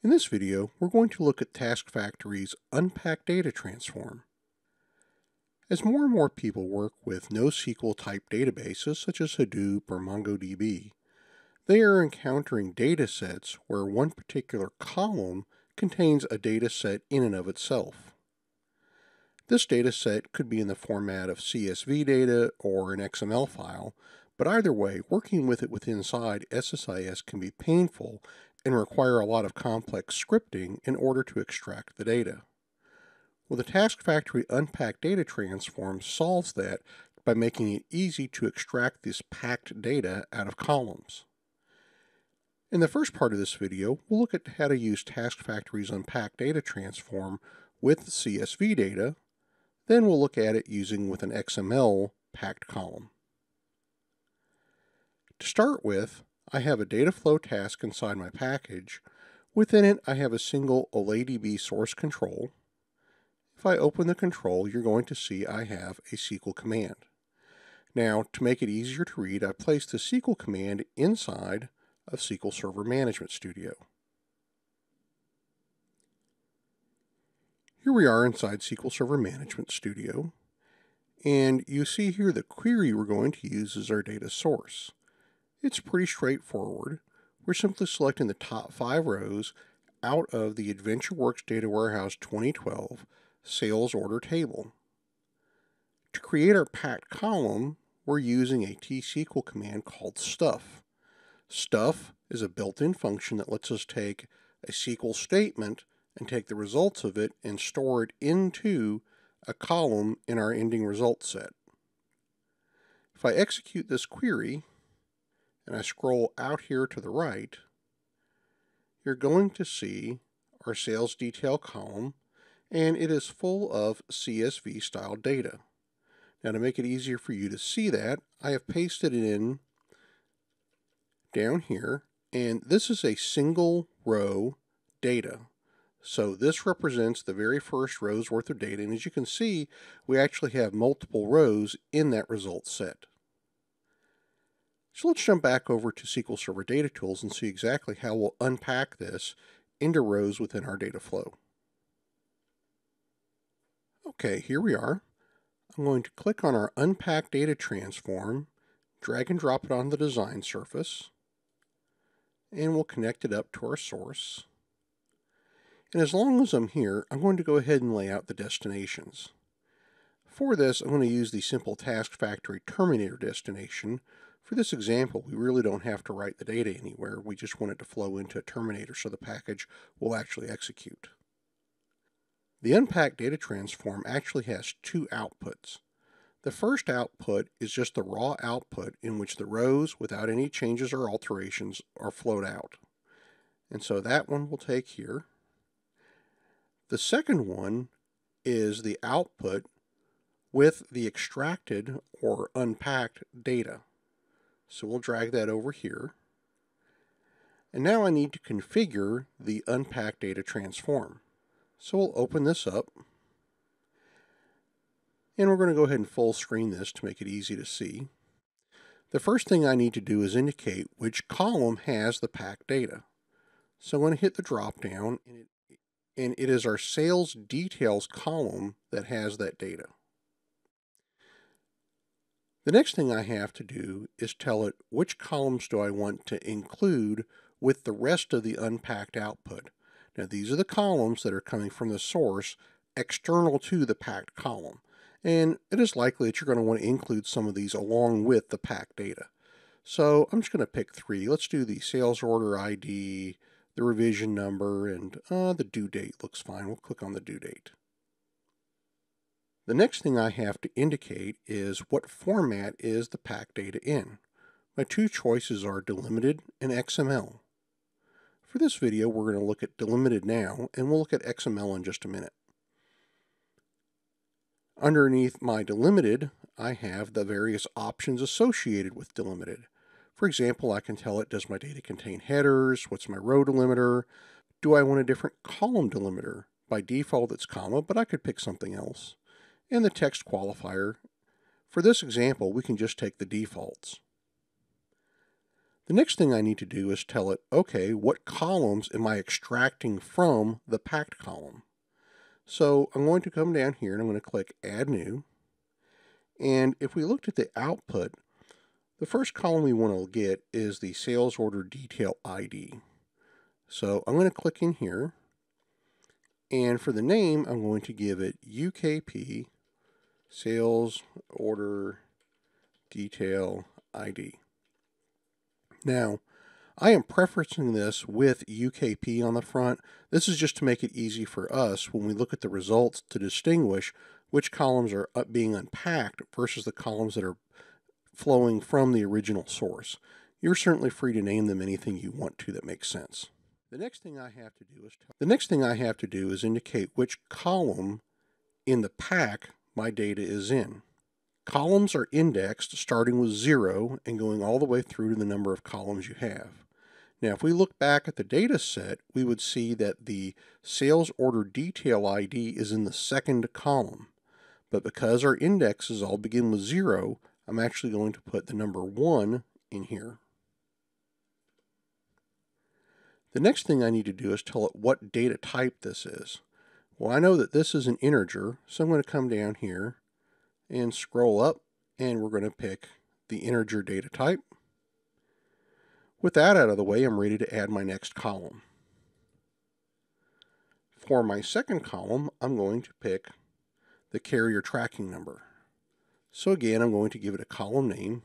In this video, we're going to look at Task Factory's Unpack Data Transform. As more and more people work with NoSQL type databases such as Hadoop or MongoDB, they are encountering data sets where one particular column contains a data set in and of itself. This data set could be in the format of CSV data or an XML file, but either way, working with it with inside SSIS can be painful and require a lot of complex scripting in order to extract the data. Well, the Task Factory Unpack Data Transform solves that by making it easy to extract this packed data out of columns. In the first part of this video, we'll look at how to use Task Factory's Unpack Data Transform with CSV data, then we'll look at it using with an XML packed column. To start with, I have a data flow task inside my package. Within it, I have a single OLE DB source control. If I open the control, you're going to see I have a SQL command. Now, to make it easier to read, I placed the SQL command inside of SQL Server Management Studio. Here we are inside SQL Server Management Studio, and you see here the query we're going to use is our data source. It's pretty straightforward. We're simply selecting the top five rows out of the AdventureWorks Data Warehouse 2012 sales order table. To create our packed column, we're using a T-SQL command called stuff. Stuff is a built-in function that lets us take a SQL statement and take the results of it and store it into a column in our ending result set. If I execute this query, and I scroll out here to the right, you're going to see our sales detail column, and it is full of CSV style data. Now to make it easier for you to see that, I have pasted it in down here, and this is a single row data. So this represents the very first row's worth of data, and as you can see, we actually have multiple rows in that result set. So let's jump back over to SQL Server Data Tools and see exactly how we'll unpack this into rows within our data flow. Okay, here we are. I'm going to click on our Unpack Data Transform, drag and drop it on the design surface, and we'll connect it up to our source. And as long as I'm here, I'm going to go ahead and lay out the destinations. For this, I'm going to use the simple Task Factory Terminator destination, for this example, we really don't have to write the data anywhere. We just want it to flow into a terminator so the package will actually execute. The unpack data transform actually has two outputs. The first output is just the raw output in which the rows without any changes or alterations are flowed out. And so that one we'll take here. The second one is the output with the extracted or unpacked data. So we'll drag that over here. And now I need to configure the unpack data transform. So we'll open this up. And we're going to go ahead and full screen this to make it easy to see. The first thing I need to do is indicate which column has the packed data. So I'm going to hit the drop down and it, and it is our sales details column that has that data. The next thing I have to do is tell it which columns do I want to include with the rest of the unpacked output. Now these are the columns that are coming from the source external to the packed column. And it is likely that you're going to want to include some of these along with the packed data. So I'm just going to pick three. Let's do the sales order ID, the revision number, and uh, the due date looks fine. We'll click on the due date. The next thing I have to indicate is what format is the pack data in. My two choices are delimited and XML. For this video, we're going to look at delimited now, and we'll look at XML in just a minute. Underneath my delimited, I have the various options associated with delimited. For example, I can tell it, does my data contain headers? What's my row delimiter? Do I want a different column delimiter? By default, it's comma, but I could pick something else and the text qualifier. For this example, we can just take the defaults. The next thing I need to do is tell it, okay, what columns am I extracting from the packed column? So I'm going to come down here and I'm going to click Add New. And if we looked at the output, the first column we want to get is the sales order detail ID. So I'm going to click in here. And for the name, I'm going to give it UKP sales order detail ID. Now, I am preferencing this with UKP on the front. This is just to make it easy for us when we look at the results to distinguish which columns are being unpacked versus the columns that are flowing from the original source. You're certainly free to name them anything you want to that makes sense. The next thing I have to do is the next thing I have to do is indicate which column in the pack my data is in. Columns are indexed starting with zero and going all the way through to the number of columns you have. Now, if we look back at the data set, we would see that the sales order detail ID is in the second column. But because our indexes all begin with zero, I'm actually going to put the number one in here. The next thing I need to do is tell it what data type this is. Well, I know that this is an integer, so I'm going to come down here and scroll up and we're going to pick the integer data type. With that out of the way, I'm ready to add my next column. For my second column, I'm going to pick the carrier tracking number. So again, I'm going to give it a column name.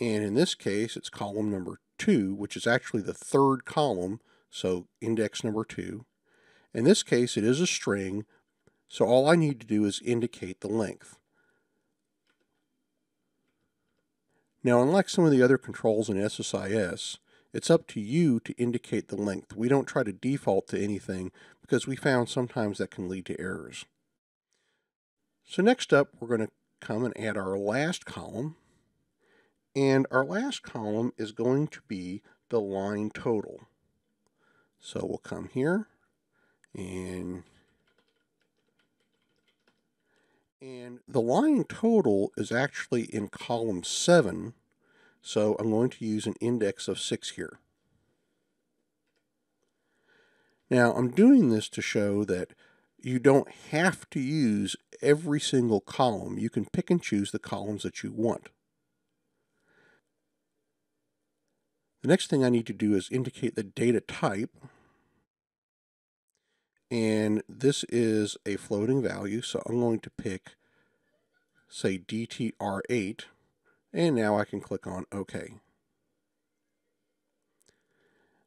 And in this case, it's column number 2, which is actually the third column, so index number 2. In this case, it is a string, so all I need to do is indicate the length. Now, unlike some of the other controls in SSIS, it's up to you to indicate the length. We don't try to default to anything because we found sometimes that can lead to errors. So next up, we're going to come and add our last column. And our last column is going to be the line total. So we'll come here and and the line total is actually in column 7 so I'm going to use an index of 6 here. Now I'm doing this to show that you don't have to use every single column. You can pick and choose the columns that you want. The next thing I need to do is indicate the data type and this is a floating value so I'm going to pick say DTR8 and now I can click on OK.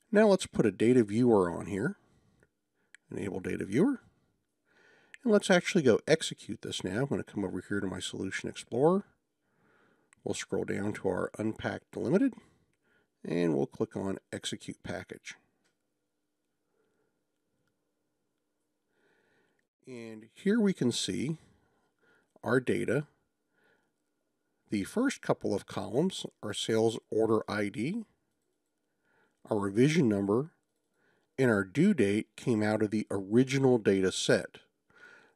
Now let's put a data viewer on here. Enable data viewer. And let's actually go execute this now. I'm going to come over here to my Solution Explorer. We'll scroll down to our Unpacked Delimited and we'll click on Execute Package. And here we can see our data. The first couple of columns are sales order ID, our revision number, and our due date came out of the original data set.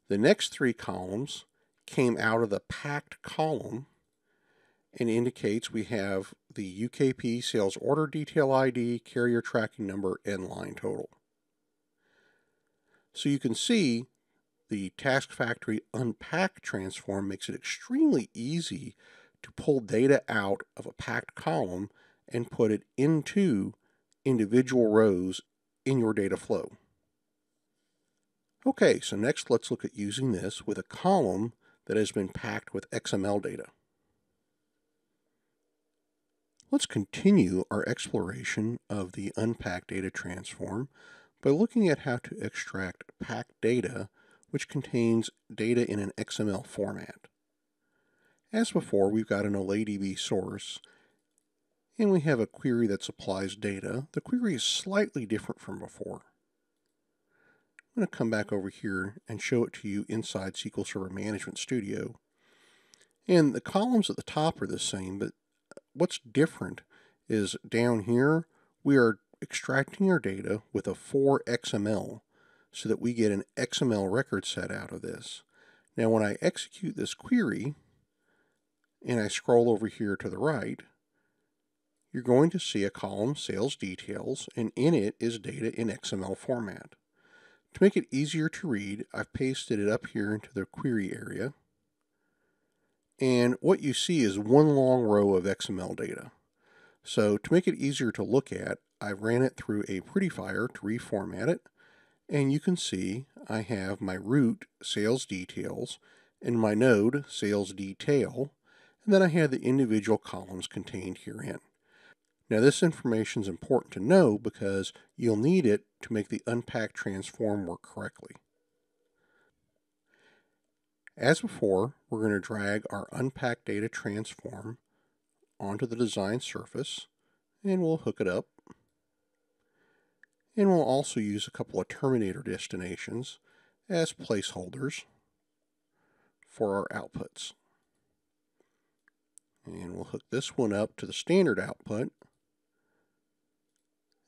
The next three columns came out of the packed column and indicates we have the UKP sales order detail ID, carrier tracking number, and line total. So you can see the Task Factory Unpack transform makes it extremely easy to pull data out of a packed column and put it into individual rows in your data flow. Okay, so next let's look at using this with a column that has been packed with XML data. Let's continue our exploration of the unpacked data transform by looking at how to extract packed data which contains data in an XML format. As before, we've got an OLE DB source, and we have a query that supplies data. The query is slightly different from before. I'm going to come back over here and show it to you inside SQL Server Management Studio. And the columns at the top are the same, but what's different is down here, we are extracting our data with a for XML so that we get an XML record set out of this. Now when I execute this query and I scroll over here to the right, you're going to see a column sales details and in it is data in XML format. To make it easier to read, I've pasted it up here into the query area. And what you see is one long row of XML data. So to make it easier to look at, I ran it through a prettifier to reformat it. And you can see I have my root sales details and my node sales detail. And then I have the individual columns contained herein. Now this information is important to know because you'll need it to make the unpack transform work correctly. As before, we're going to drag our unpack data transform onto the design surface and we'll hook it up. And we'll also use a couple of terminator destinations as placeholders for our outputs. And we'll hook this one up to the standard output.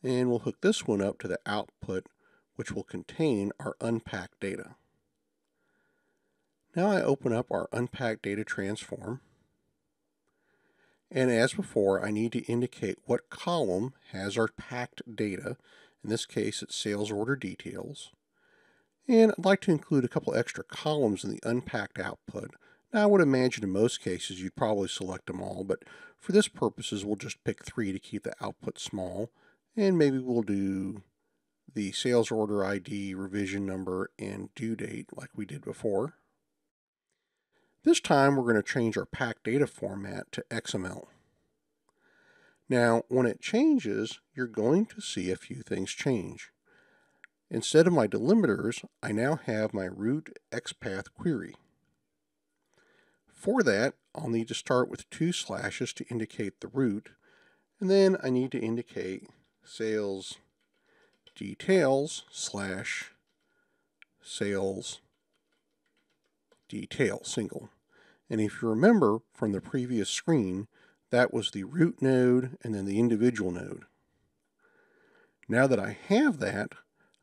And we'll hook this one up to the output which will contain our unpacked data. Now I open up our unpacked data transform. And as before, I need to indicate what column has our packed data. In this case, it's sales order details. And I'd like to include a couple extra columns in the unpacked output. Now, I would imagine in most cases you'd probably select them all, but for this purposes, we'll just pick three to keep the output small. And maybe we'll do the sales order ID, revision number, and due date like we did before. This time we're going to change our pack data format to XML. Now, when it changes, you're going to see a few things change. Instead of my delimiters, I now have my root XPath query. For that, I'll need to start with two slashes to indicate the root, and then I need to indicate sales details slash sales detail single. And if you remember from the previous screen, that was the root node and then the individual node. Now that I have that,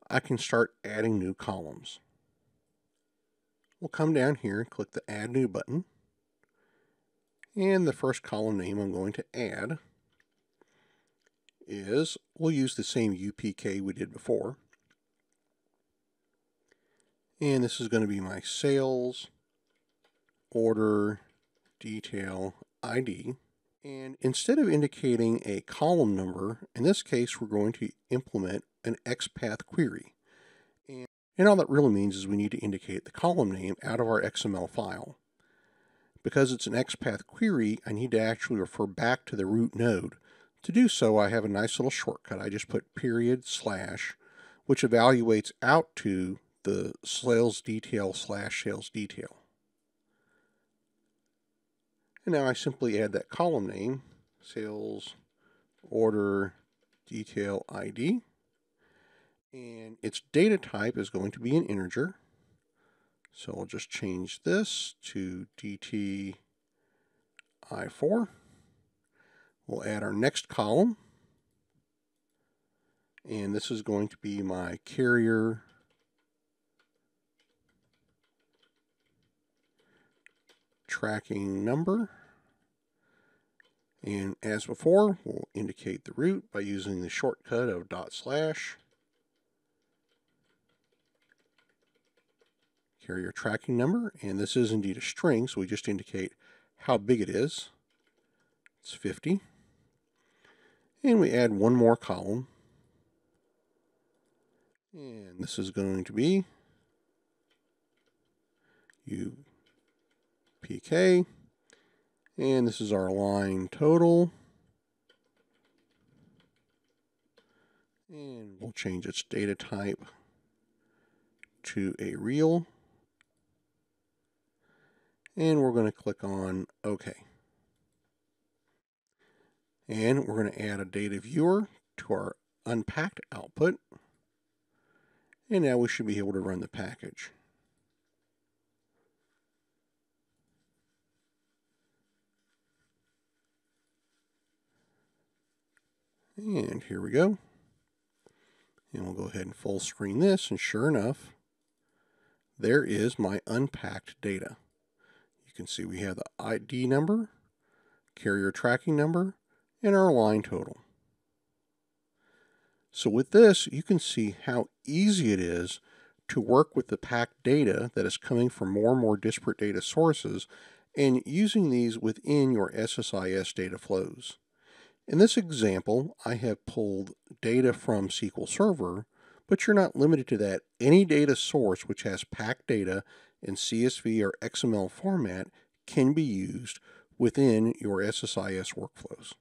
I can start adding new columns. We'll come down here and click the Add New button. And the first column name I'm going to add is, we'll use the same UPK we did before. And this is going to be my sales order detail ID. And instead of indicating a column number, in this case, we're going to implement an XPath query. And, and all that really means is we need to indicate the column name out of our XML file. Because it's an XPath query, I need to actually refer back to the root node. To do so, I have a nice little shortcut. I just put period slash, which evaluates out to the sales detail slash sales detail. And now I simply add that column name, sales order detail ID. And its data type is going to be an integer. So I'll just change this to DT I4. We'll add our next column. And this is going to be my carrier tracking number. And as before, we'll indicate the root by using the shortcut of dot slash. Carrier tracking number, and this is indeed a string, so we just indicate how big it is. It's 50. And we add one more column. And this is going to be you PK. And this is our line total. And we'll change its data type to a real. And we're going to click on OK. And we're going to add a data viewer to our unpacked output. And now we should be able to run the package. And here we go. And we'll go ahead and full screen this, and sure enough, there is my unpacked data. You can see we have the ID number, carrier tracking number, and our line total. So with this, you can see how easy it is to work with the packed data that is coming from more and more disparate data sources and using these within your SSIS data flows. In this example, I have pulled data from SQL Server, but you're not limited to that. Any data source which has packed data in CSV or XML format can be used within your SSIS workflows.